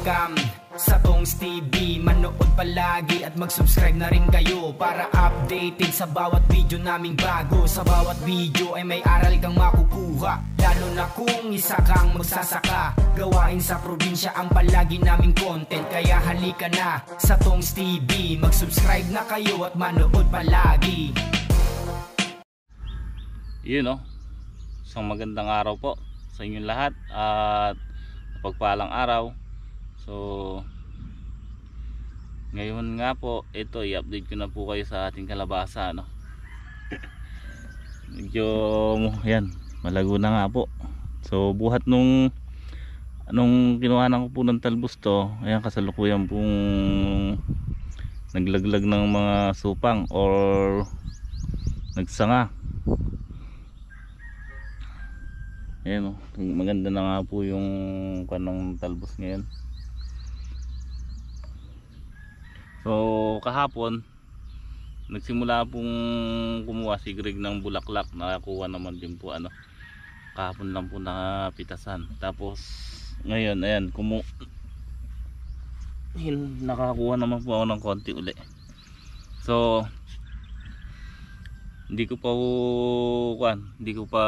welcome. Sa Tongs TV Manood palagi at mag-subscribe na rin kayo Para updated sa bawat video naming bago. Sa bawat video ay may aral kang makukuha Lalo na kung isa kang magsasaka. Gawain sa probinsya ang palagi naming content Kaya halika na sa Tongs TV Mag-subscribe na kayo at manood palagi. Yun no isang magandang araw po sa inyong lahat at pagpalang araw so ngayon nga po ito i-update ko na po kayo sa ating kalabasa no? Medyo yan malago na nga po. So buhat nung anong kinuhanan ko po ng talbos to ayan kasalukuyan pong naglaglag ng mga supang or nagsanga. Ayan o, maganda na nga po yung kanong talbos ngayon. So kahapon nagsimula pong kumuha si Greg ng bulaklak. Nakakuha naman din po ano kahapon lang po nakapitasan. Tapos ngayon ayan kumu nakakuha naman po ako ng konti uli. So hindi ko pa kuan hindi ko pa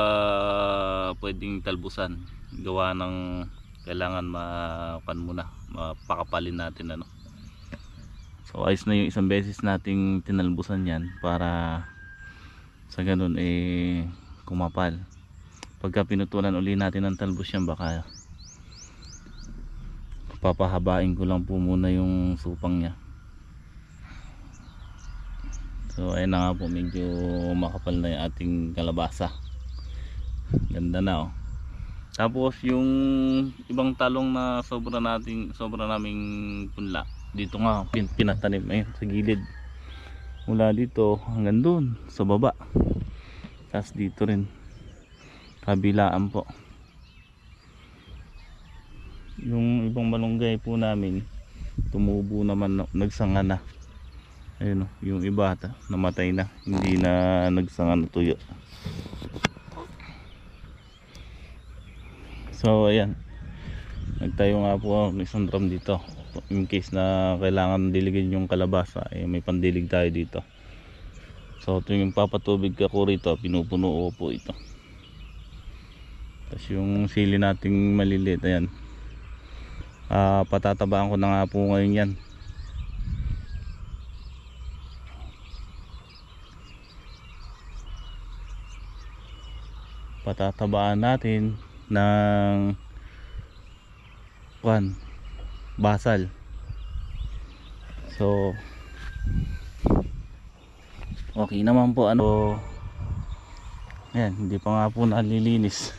pwedeng talbusan. Gawa ng kailangan mapan muna mapakapalin natin ano so ayos na yung isang beses nating tinalbusan yan para sa ganun eh kumapal pagka pinutulan uli natin ng talbos yan baka papahabain ko lang po muna yung supang niya So ayun na nga po medyo makapal na yung ating kalabasa. Ganda na oh. Tapos yung ibang talong na sobra nating sobra naming punla. Dito nga pin, pinatanim. Ayun sa gilid. Mula dito hanggang doon sa baba. Tapos dito rin. Kabilaan po. Yung ibang malunggay po namin tumubo naman nagsanga na. Ayun o, yung iba ata namatay na. Hindi na nagsanga na tuyo so ayan. Nagtayo nga po ng isang drum dito in case na kailangan diligin yung kalabasa eh, may pandilig tayo dito. So tuwing papatubig ako rito pinupuno ko po ito. Tapos yung sili nating maliliit ayan. Uh, patatabaan ko na nga po ngayon yan. Patatabaan natin ng kwan basal. So okay naman po ano. Ayan hindi pa nga po nalilinis.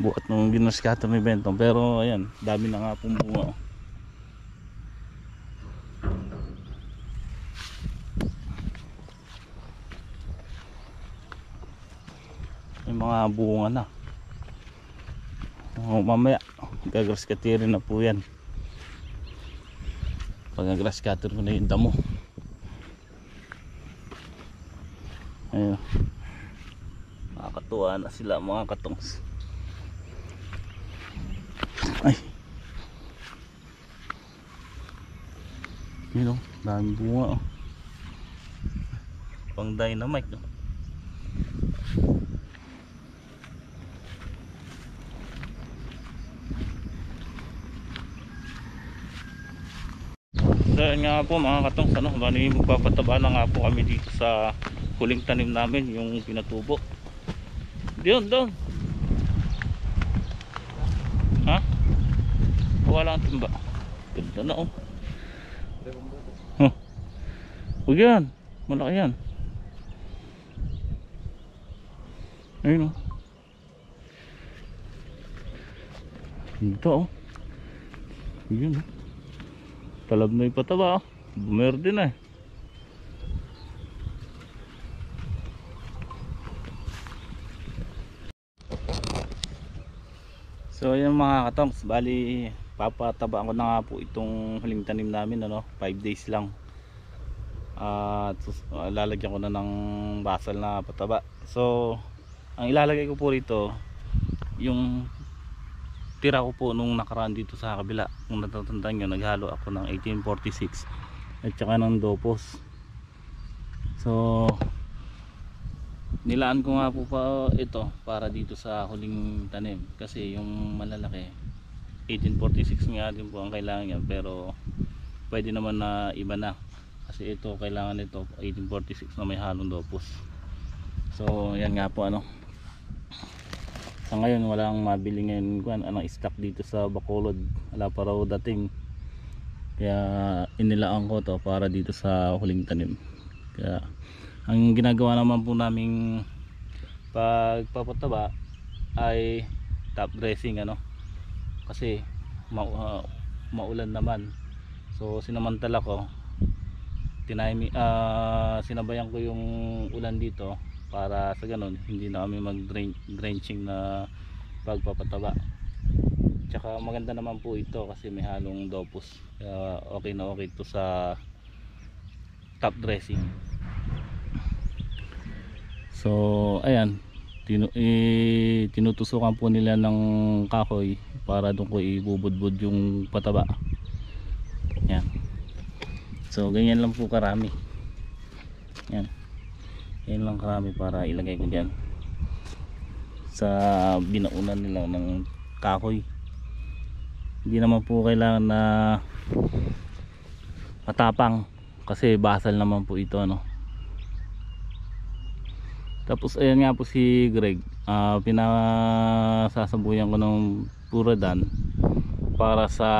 Buat nung ginuskato may bentong pero ayan dami na nga pong bunga. May mga bunga na. Oh, mamaya cutter na po yan pag grass cutter ko na yung damo. Ayun. Nakakatuwa na sila mga katongs. Ay. Yun o dami bunga o pang dynamite o Yun nga po mga katong ano, bali magpapataba na nga po kami dito sa huling tanim namin yung pinatubo. Diyon, doon. Ha? Wala ang timba. Ganda na oh. Huh. Huwag yan. Malaki yan. Ayun oh. Dito oh. Yun oh talab na yung pataba bumerde na eh. So yung mga katongs. Bali papataba ko na nga po itong huling tanim namin ano 5 days lang. At uh, lalagyan ko na ng basal na pataba. So ang ilalagay ko po rito yung tira ko po nung nakaraan dito sa kabila. Kung natatandaan nyo naghalo ako ng 1846 at saka ng dopos. So nilaan ko nga po pa ito para dito sa huling tanim. Kasi yung malalaki 1846 nga din po ang kailangan niya pero pwede naman na iba na. Kasi ito kailangan nito 1846 na may halong dopos. So yan nga po ano sa ngayon walang mabili ngayon. Kuan anong stock dito sa Bacolod? Wala pa raw dating. Kaya inilaan ko to para dito sa huling tanim. Kaya ang ginagawa naman po naming pagpapataba ay top dressing ano? Kasi ma uh, maulan naman. So sinamantala ko tinaymi uh, sinabayan ko yung ulan dito para sa ganun hindi na kami mag drenching na pagpapataba. Tsaka maganda naman po ito kasi may halong dopus. Kaya okay na okay to sa top dressing. So ayan tinu eh, tinutusukan po nila ng kahoy para doon ko ibubudbud yung pataba. Yan so ganyan lang po karami. Yan yan lang karami para ilagay ko dyan. Sa binaunan nila ng kahoy. Hindi naman po kailangan na matapang kasi basal naman po ito ano. Tapos ayan nga po si Greg. Uh, pinasasabuyan ko ng puradan para sa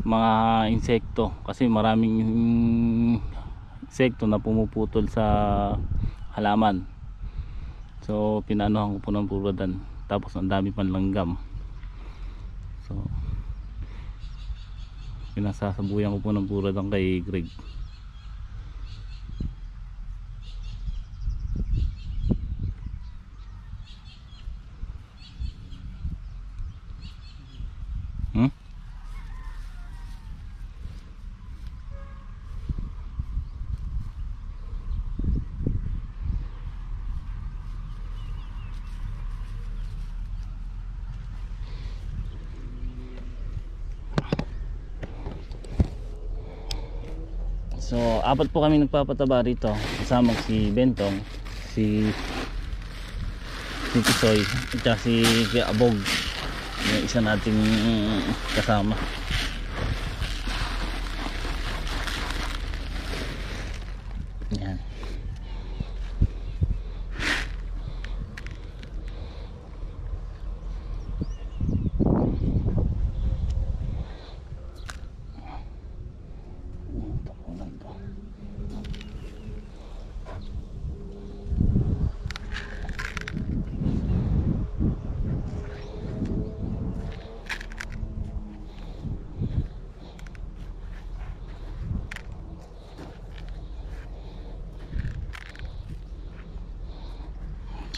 mga insekto kasi maraming insekto na pumuputol sa halaman. So pinaanohan ko po ng puradan tapos ang dami pang langgam. So pinasasabuyan ko po ng puradan kay Greg So, apat po kami nagpapataba rito. Kasama si Bentong, si si Tisoy, at si Kuya Abog. Yung isa nating kasama. Yan.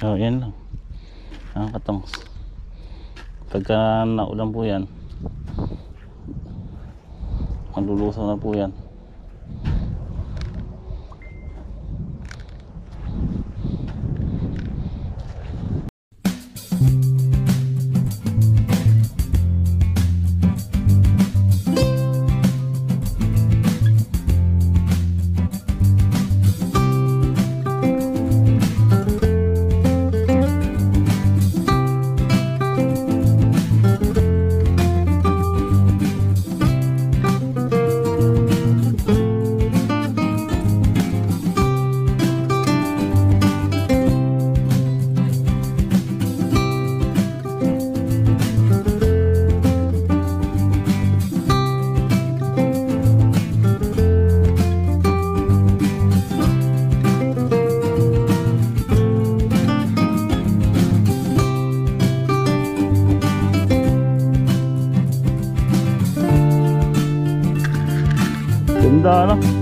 So yan lang. Ang katongs. Pagka naulan po yan Malulusaw na po yan Ganda ano?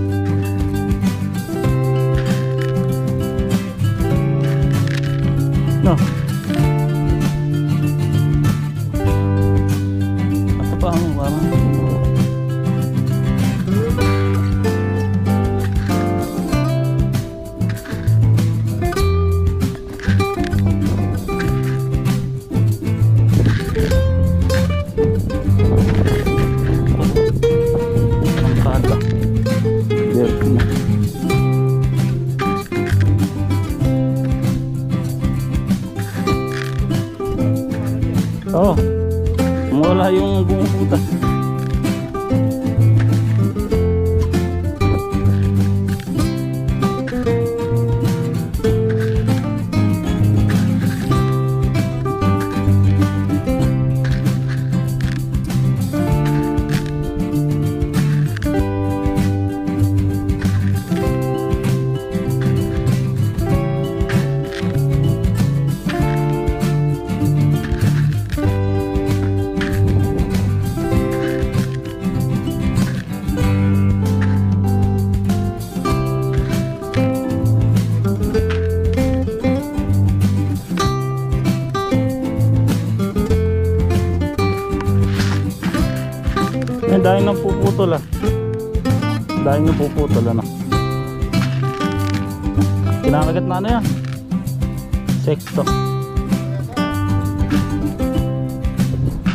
Sexto.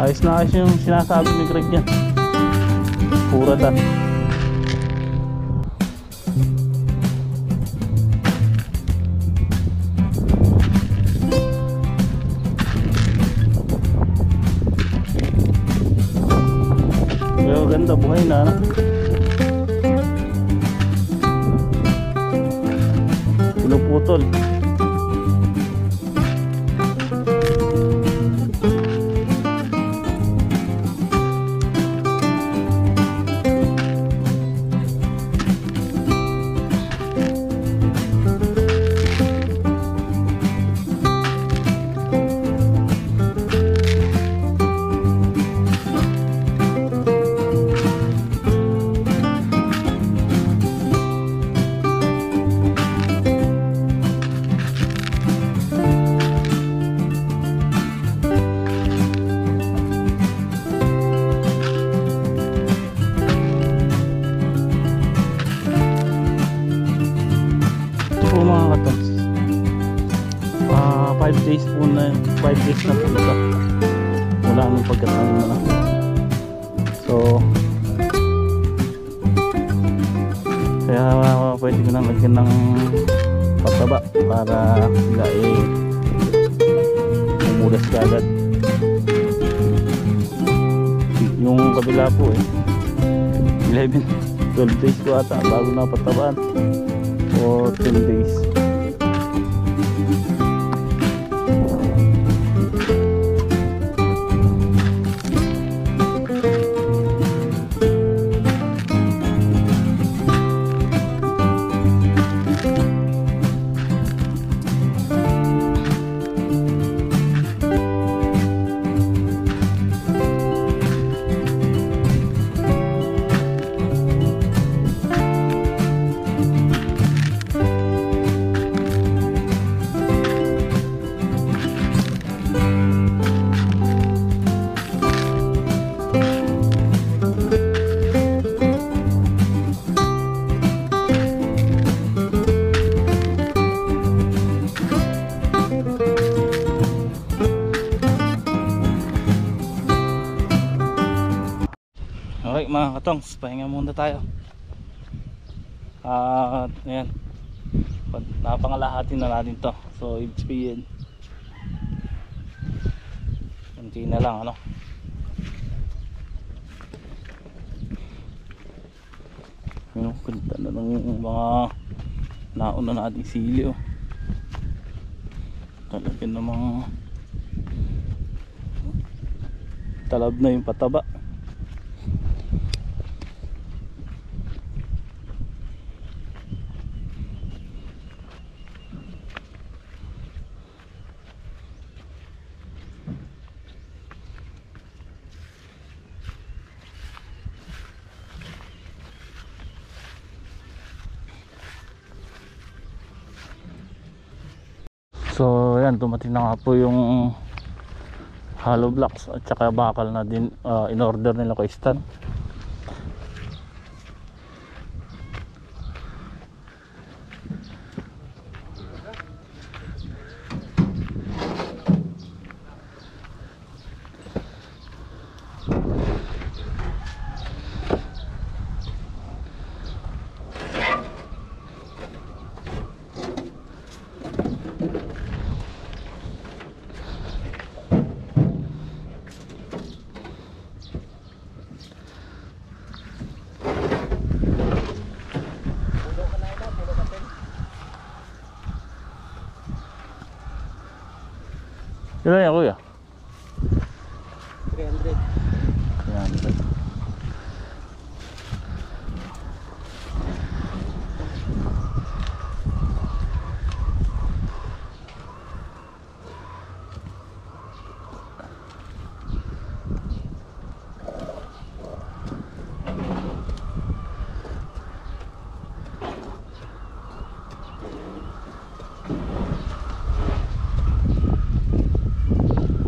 Ayos na ayos yung sinasabi ni Greg yan. Pura ta. Katongs, pahinga muna tayo. At ayan. Napangalahatin na natin to. So ibig sabihin Kunti na lang ano. Yung kunta na ng mga nauna nating sili oh. Talaga namang talab na yung pataba. So yan dumating na nga po yung hollow blocks at saka bakal na din ah, in order nila kay Stan. Ilan yan kuya? 300. 300.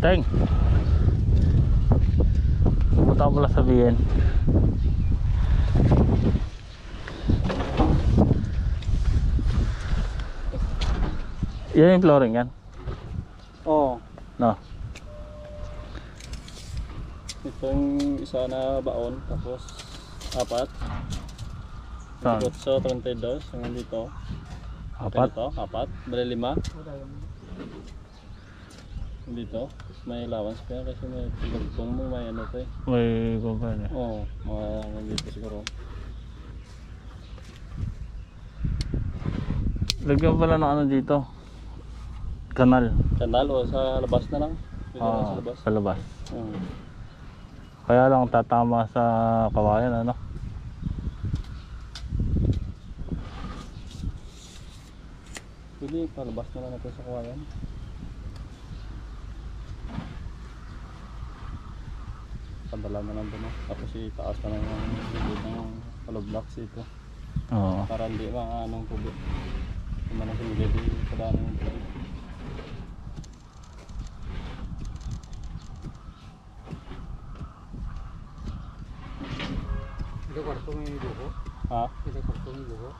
Teng. Pumunta mo lang sabihin. Yan yung flooring yan. Oo. No. Ito yung isa na baon, tapos apat. Saan? Ikot sa 32, hanggang dito. Apat. Ito, apat. Bali lima. Dito. May allowance pa yan kasi may pagpong mo, may ano to eh. May kumpanya. Oo, mga hanggang dito siguro. Lagyan pala ng ano dito. Kanal. Kanal o sa labas na lang. Pwede na Ah, sa labas. sa labas. Oo. Kaya lang tatama sa kawayan ano. Pwede palabas na lang natin sa kawayan. Padala na lang doon. Tapos itaas na lang yung bibig ng hollow blocks ito. Oo. Para hindi mga anong tubig. Kung man ang sumigay, di padaan ng tubig. Ito kwarto may buho. Ha? Ito kwarto may buho.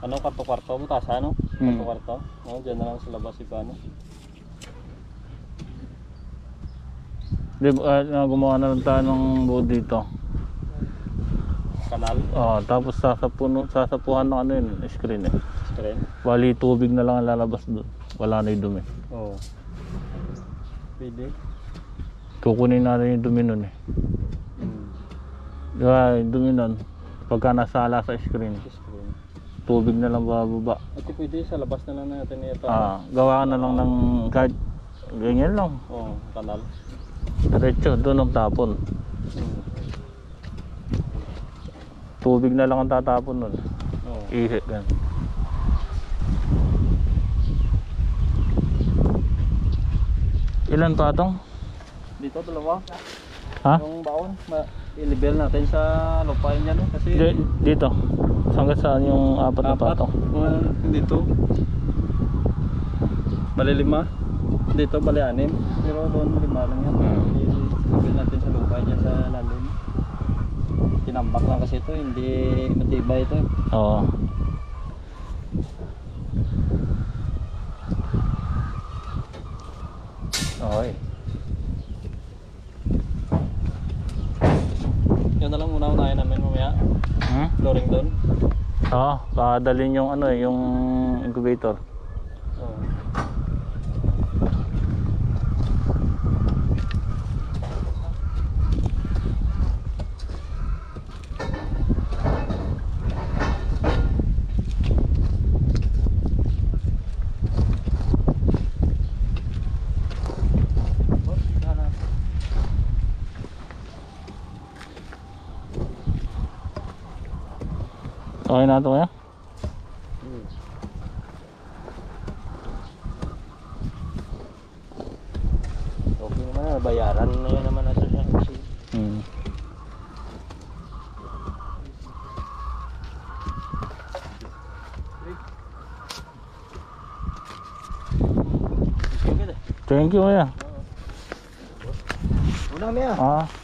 Ano kwarto-kwarto mo? Taas ano? Hmm. Kwarto-kwarto? Oo, dyan na lang sa labas si Pano. Di ba uh, gumawa na lang tayo ng buo dito. Kanal. Oh, tapos sasapuno, sasapuhan ng ano yun, screen eh. Screen. Bali tubig na lang ang lalabas doon. Wala na yung dumi. Oo. Pwede. Kukunin natin yung dumi nun eh. Hmm. Di ba, yung dumi nun, pagka nasala sa screen, Screen. tubig na lang bababa. At pwede sa labas na lang natin ito. Ah, gawa na lang ng kahit ganyan lang. Oo, kanal. Diretso, doon ang tapon. Tubig na lang ang tatapon nun. Oo. Ihi, gan. Ilan patong? Dito dalawa. Ha? Yung baon, i-level natin sa lupa niya no kasi Di, dito. Hanggang saan yung apat na patong? Mga dito. Bali lima. Dito bali anim. Pero doon lima lang yan. Hmm. I-level natin sa lupa niya sa lalim. Tinambak lang kasi ito, hindi matibay ito. Oo. Okay. Yun na lang muna unahin namin mamaya. Hmm? Flooring doon. Oo, kadalin yung ano eh, yung incubator. Oo. Okay na ito kaya? Okay naman na, bayaran na yun naman natin siya kasi Hmm. na. Thank you kaya. Una niya. Ah.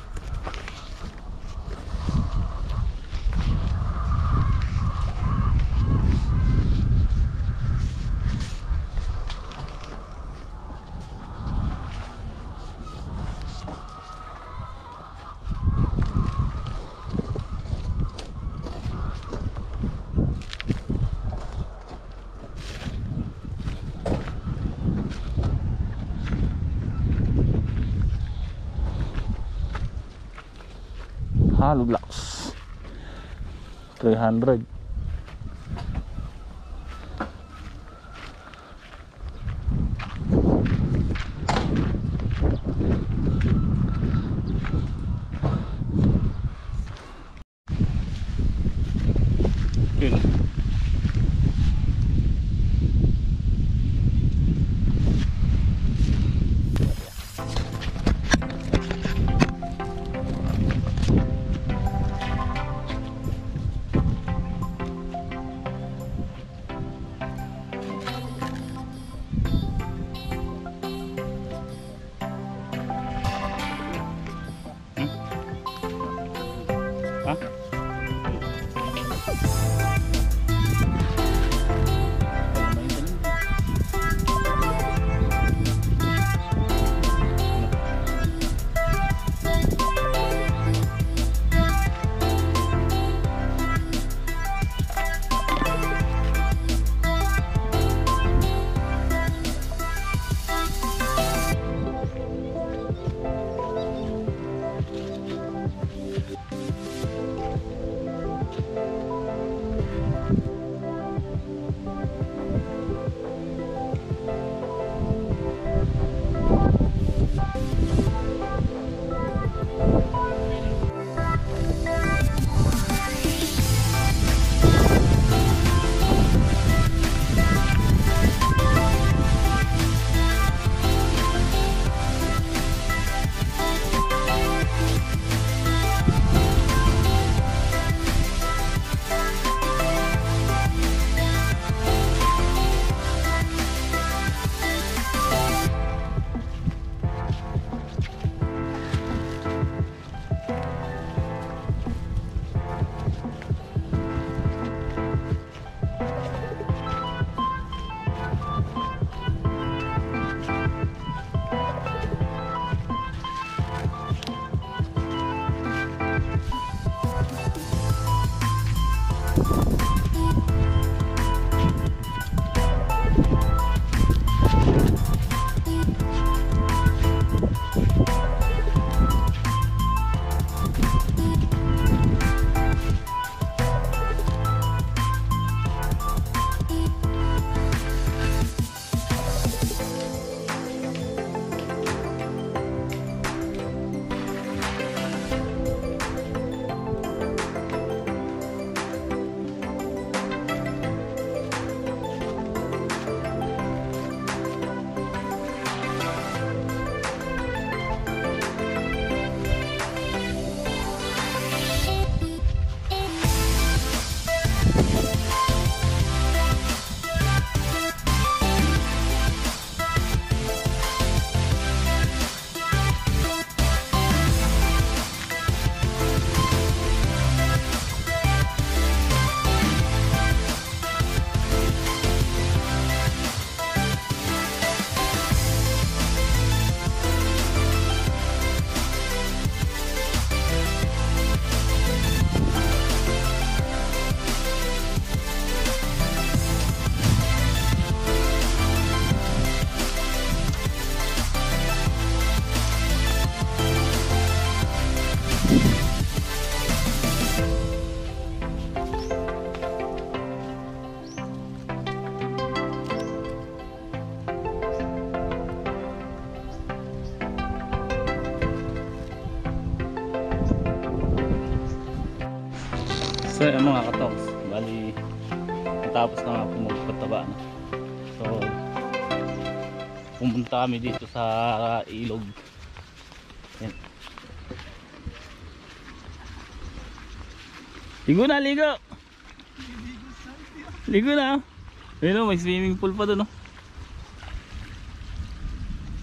Hollow blocks. 300. Kami dito sa ilog Yan. Ligo na, ligo! Ligo na! Ayun o, may swimming pool pa doon oh.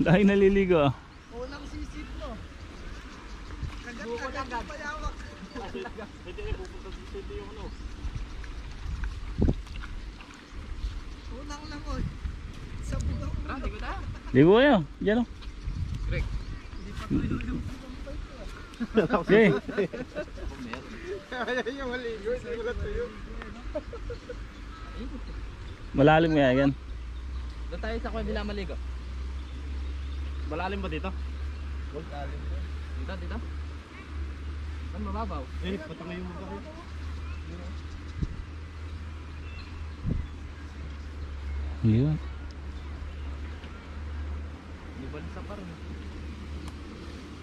Dahil naliligo ah. Unang sisip mo. Kagat-kagat payawak. Unang langoy. Sa bugong Ligo kayo, dyan o. Okay. Yung maligo, simulat tuyo. Malalim kaya yan. Doon tayo sa kwan nila maligo. Malalim ba dito? Dito, dito. Ano mababaw? Eh, patangay mo ba kayo? Yun. Di ba sa parang?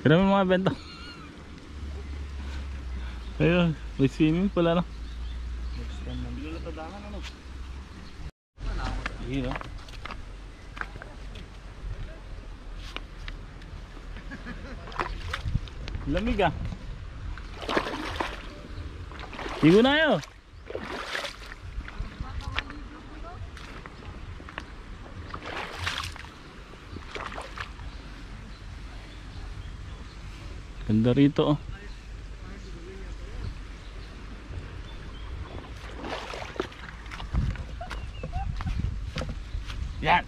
Kaya mo mga benta. Ayun, may swimming pool ano. Binulatadangan ano? Yun o. Lamig ah. Ligo na kayo. Ganda rito oh. Yan.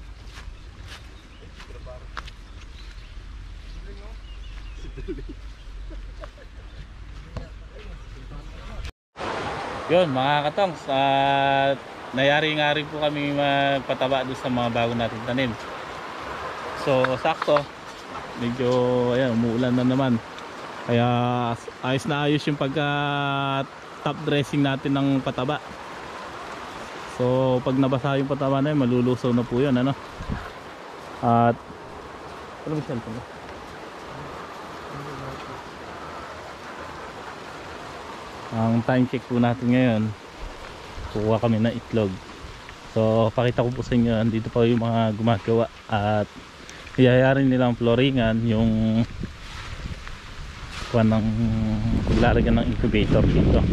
Yun mga katongs at nayari nga rin po kami magpataba doon sa mga bago nating tanim. So sakto medyo ayan umuulan na naman. Kaya ayos na ayos yung pagka top dressing natin ng pataba. So pag nabasa yung pataba na yun malulusaw na po yun ano. At ano ba cellphone? Ang time check po natin ngayon kukuha kami ng itlog so pakita ko po sa inyo andito pa yung mga gumagawa at iyayarin nilang floringan yung kuha ng lalagyan ng incubator dito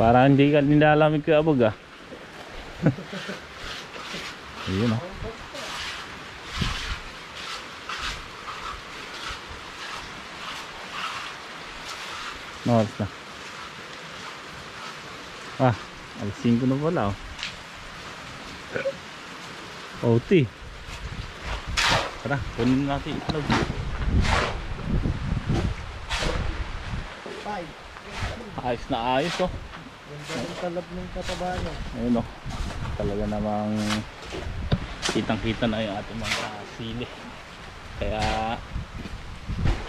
para hindi ka nilalamig ka abog ah ayun ah No oras na. Ah, alas 5 na pala oh. OT. Tara, kunin natin itlog. Five. Ayos na ayos oh. Ganda ng talab ng kataba niya. Ayun oh. Talaga namang kitang kita na yung ating mga sili. Kaya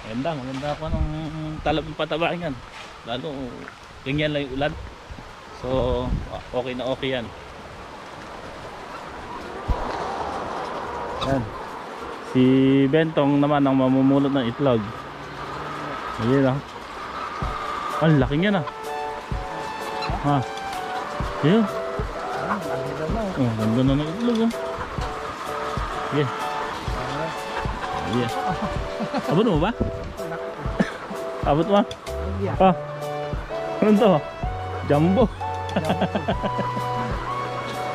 maganda, maganda pa ng talab ng pataba yan. Lalo ganyan lang yung ulan. So okay na okay yan. Yan. Si Bentong naman ang mamumulot ng itlog. Ayun oh. Ang laki niya na. Ha. Ayun. Oh, ganda na ng itlog oh. Yeah. Yeah. Abot mo ba? Abot mo? Yeah. Ah. Ano to? Jumbo.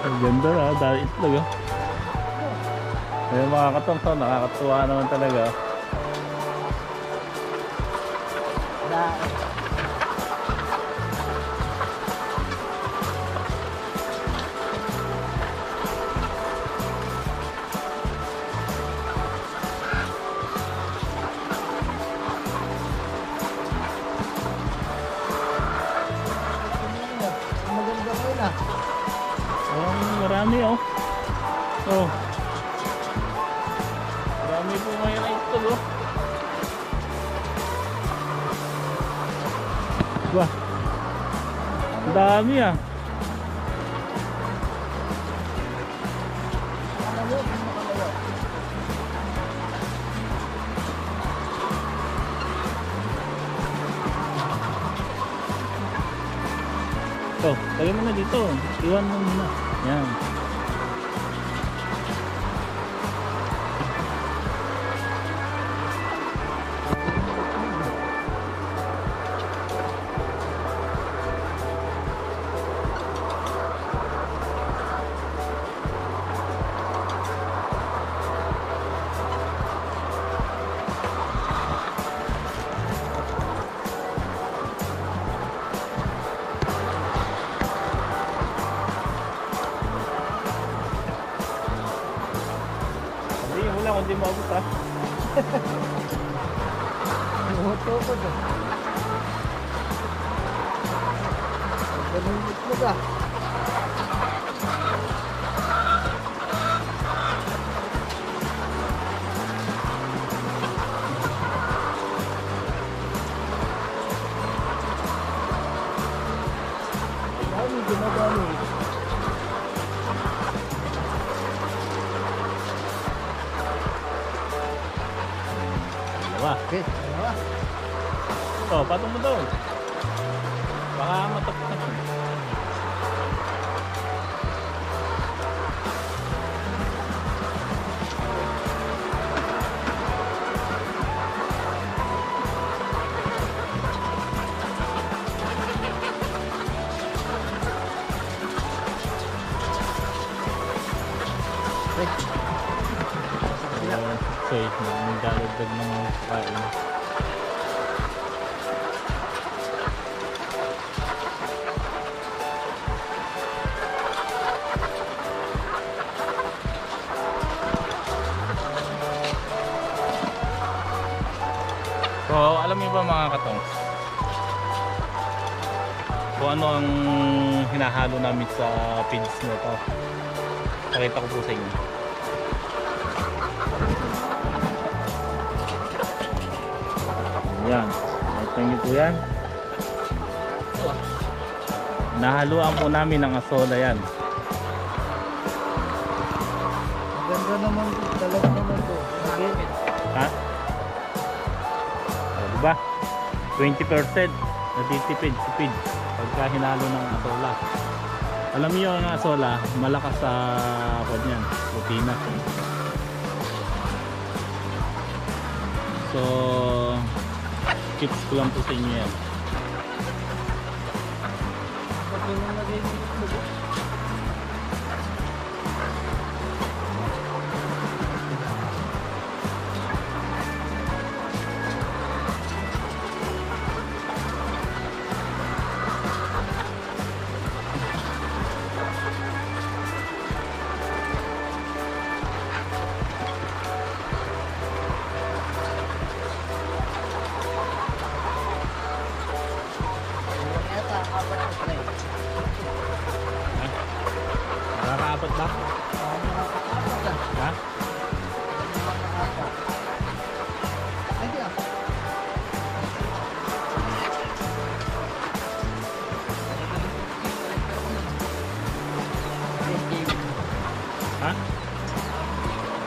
Ang ganda na, dahil itlog oh. Ayun mga katongso, nakakatuwa naman talaga. Yan. Baka matapos na. Okay, magdadagdag ng kain. Sa feeds na to. Pakita ko po sa inyo. Yan. Ito nyo po yan. Nahaluan po namin ng asola yan. Ganda naman, talaga naman. Okay. Ha? O, diba? 20% natitipid si feed pagka hinalo ng asola. Alam niyo ang asola, malakas sa kwan yan, protina. So, tips ko lang po sa inyo yan.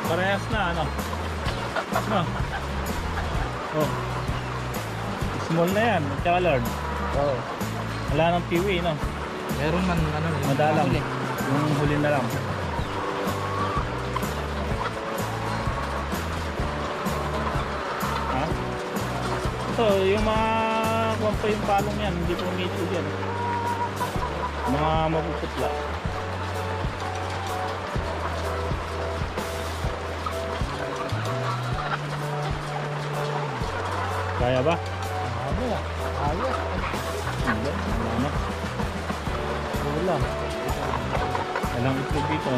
Parehas na ano? No? Oh. Small na yan, at saka large. Oo. Wala nang kiwi, no? Meron man, ano, Madalang. huli. Yung huli na lang. Ha? Ito, yung mga kuwan pa yung palong yan, hindi po medyo yan. Mga mapuputla. Kaya ba? Ano yan? Ayos. Hindi, wala na. Wala. Walang itlog dito.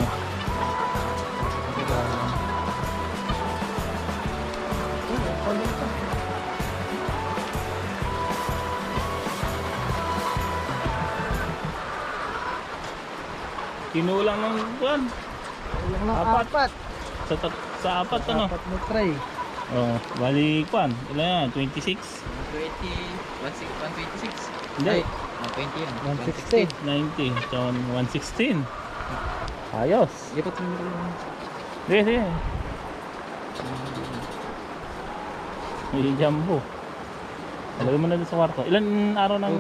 Kinulang ng ng Apat. apat. Sa, sa apat ano? Apat na tray. Oh, bali kwan. Ilan yan? 26? 120, 126. Hindi. Ay, 120 yan. 160. 90. So, 116. Ayos. Lipat mo rin. Sige, sige. May jumbo. Lagay mo na doon sa kwarto. Ilan araw nang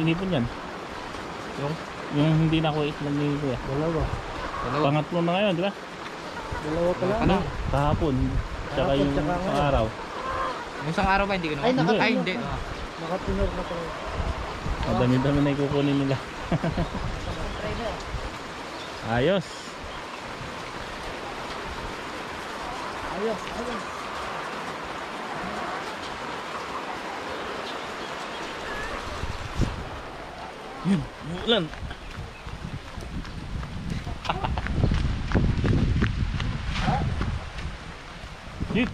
inipon yan? Yung? Yung hindi na ako itlog ni Kuya. Dalawa. Dalawa. Pangatlo na ngayon, di ba? Dalawa pa lang. Ano? Kahapon. Tsaka Kahapon, yung tsaka isang ngayon. araw. Yung isang araw ba hindi ko Ay, naman? Ay, na. hindi. Ah. Nakatinor na tayo. Ang dami-dami na ikukunin nila. Ayos. Ayos, ayos. Yun, ulan. Yun.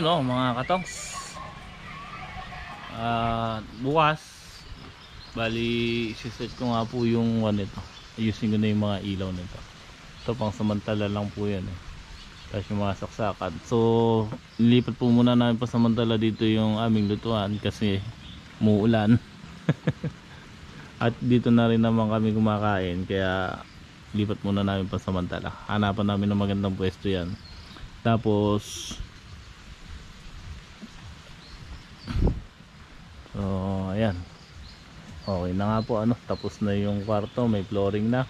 Yun oh, mga katongs. Ah, bukas bali siset ko nga po yung one nito. Ayusin ko na yung mga ilaw nito. Ito pang samantala lang po yan eh. Tapos yung mga saksakan. So, nilipat po muna namin pa samantala dito yung aming lutuan kasi muulan. At dito na rin naman kami kumakain kaya lipat muna namin pa samantala. Hanapan namin ng magandang pwesto yan. Tapos So, ayan. Okay na nga po ano, tapos na yung kwarto, may flooring na.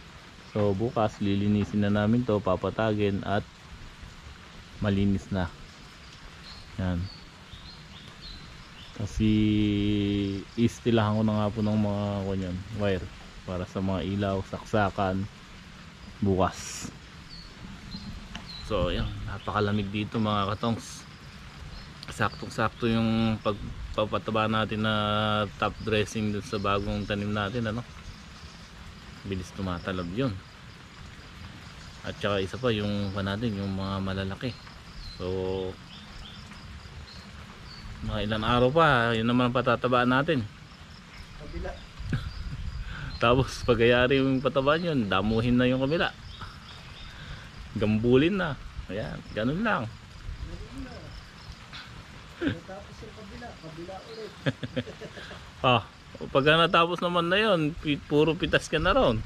So, bukas lilinisin na namin 'to, papatagin at malinis na. Yan. Kasi istilahan ko na nga po ng mga kanyan, wire para sa mga ilaw, saksakan bukas. So, yan, napakalamig dito mga katongs. Saktong-sakto yung pagpapataba natin na top dressing dun sa bagong tanim natin, ano? Bilis tumatalab yun. At saka isa pa yung pa natin, yung mga malalaki. So mga ilang araw pa, yun naman ang patatabaan natin. Kabila. Tapos pagayari yung patabaan yun, damuhin na yung kabila. Gambulin na. Ayan, ganun lang. Tapos yung kabila. Kabila ulit. Ah, pagka natapos naman na yun, puro pitas ka na ron.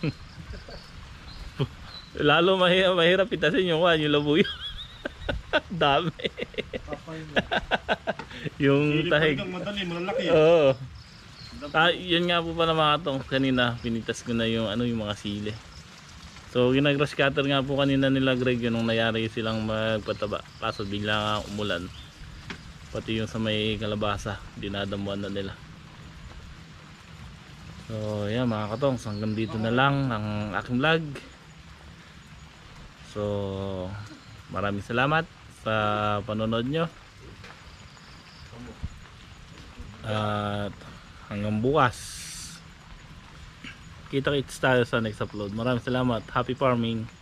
Lalo mahirap, mahirap pitasin yung kwan, yung labuyo. Dami. Yung tahig. talagang madali, malalaki. Oo. Ah, yun nga po pala mga tong kanina pinitas ko na yung ano yung mga sili. So ginag-grass cutter nga po kanina nila Greg yun nung nayari silang magpataba. Kaso bigla nga umulan. Pati yung sa may kalabasa, dinadamuan na nila. So yan mga katongs, hanggang dito na lang ang aking vlog. So maraming salamat sa panonood nyo. At hanggang bukas. Kita-kits tayo sa next upload. Maraming salamat. Happy farming.